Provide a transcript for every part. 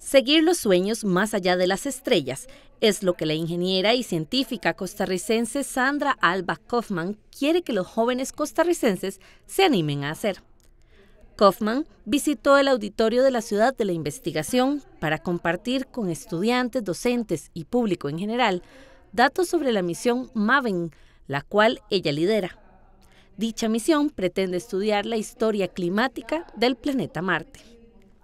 Seguir los sueños más allá de las estrellas es lo que la ingeniera y científica costarricense Sandra Alba Kaufman quiere que los jóvenes costarricenses se animen a hacer. Kaufman visitó el auditorio de la Ciudad de la Investigación para compartir con estudiantes, docentes y público en general datos sobre la misión MAVEN, la cual ella lidera. Dicha misión pretende estudiar la historia climática del planeta Marte.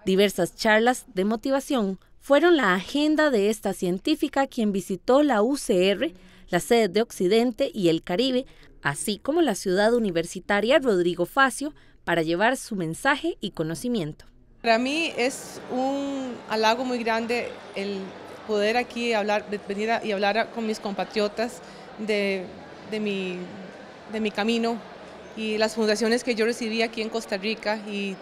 Diversas charlas de motivación fueron la agenda de esta científica quien visitó la UCR, la sede de Occidente y el Caribe, así como la ciudad universitaria Rodrigo Facio, para llevar su mensaje y conocimiento. Para mí es un halago muy grande el poder aquí hablar, venir y hablar con mis compatriotas de, mi, de mi camino y las fundaciones que yo recibí aquí en Costa Rica y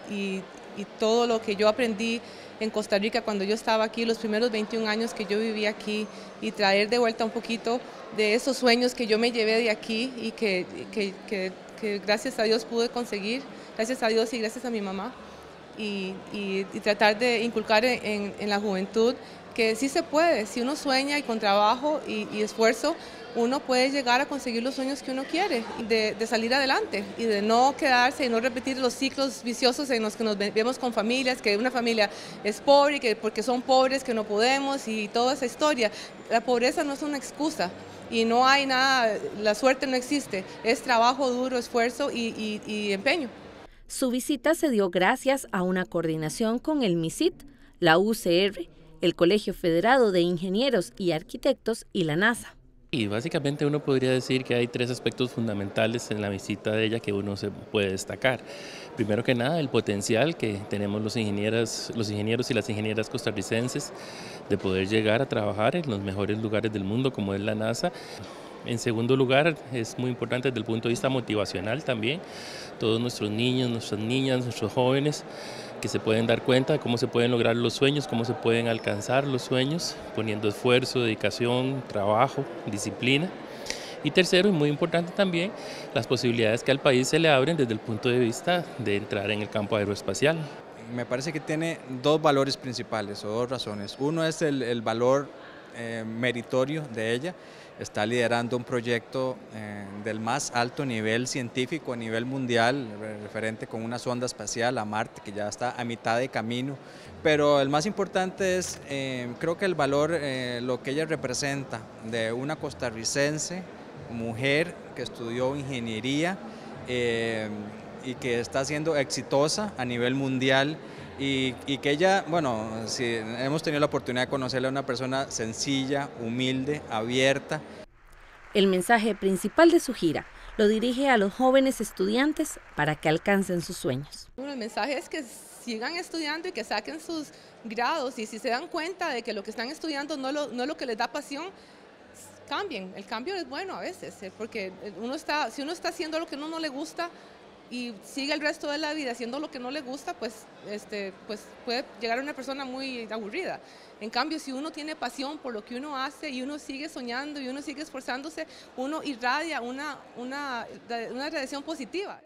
todo lo que yo aprendí en Costa Rica cuando yo estaba aquí, los primeros 21 años que yo viví aquí y traer de vuelta un poquito de esos sueños que yo me llevé de aquí y que, gracias a Dios pude conseguir, gracias a Dios y gracias a mi mamá. Y, tratar de inculcar en, la juventud que sí se puede, si uno sueña y con trabajo y esfuerzo, uno puede llegar a conseguir los sueños que uno quiere, de, salir adelante y de no quedarse y no repetir los ciclos viciosos en los que nos vemos con familias, que una familia es pobre, que porque son pobres que no podemos y toda esa historia. La pobreza no es una excusa y no hay nada, la suerte no existe, es trabajo duro, esfuerzo y, y empeño. Su visita se dio gracias a una coordinación con el MISIT, la UCR, el Colegio Federado de Ingenieros y Arquitectos y la NASA. Y básicamente uno podría decir que hay tres aspectos fundamentales en la visita de ella que uno se puede destacar. Primero que nada, el potencial que tenemos los ingenieros, los ingenieros y las ingenieras costarricenses de poder llegar a trabajar en los mejores lugares del mundo como es la NASA. En segundo lugar, es muy importante desde el punto de vista motivacional también, todos nuestros niños, nuestras niñas, nuestros jóvenes que se pueden dar cuenta de cómo se pueden lograr los sueños, cómo se pueden alcanzar los sueños, poniendo esfuerzo, dedicación, trabajo, disciplina. Y tercero, y muy importante también, las posibilidades que al país se le abren desde el punto de vista de entrar en el campo aeroespacial. Me parece que tiene dos valores principales o dos razones. Uno es el, el valor eh, meritorio de ella. Está liderando un proyecto eh, del más alto nivel científico a nivel mundial, referente con una sonda espacial a Marte, que ya está a mitad de camino. Pero el más importante es, eh, creo que el valor, lo que ella representa de una costarricense, mujer que estudió ingeniería y que está siendo exitosa a nivel mundial y, que ella, bueno, si hemos tenido la oportunidad de conocerla, una persona sencilla, humilde, abierta. El mensaje principal de su gira lo dirige a los jóvenes estudiantes para que alcancen sus sueños. el mensaje es que sigan estudiando y que saquen sus grados y si se dan cuenta de que lo que están estudiando no, no es lo que les da pasión, cambien. El cambio es bueno a veces, ¿eh? porque uno está, si uno está haciendo lo que a uno no le gusta, y sigue el resto de la vida haciendo lo que no le gusta, pues, este, pues puede llegar a una persona muy aburrida. En cambio, si uno tiene pasión por lo que uno hace y uno sigue soñando y uno sigue esforzándose, uno irradia una, una, una radiación positiva.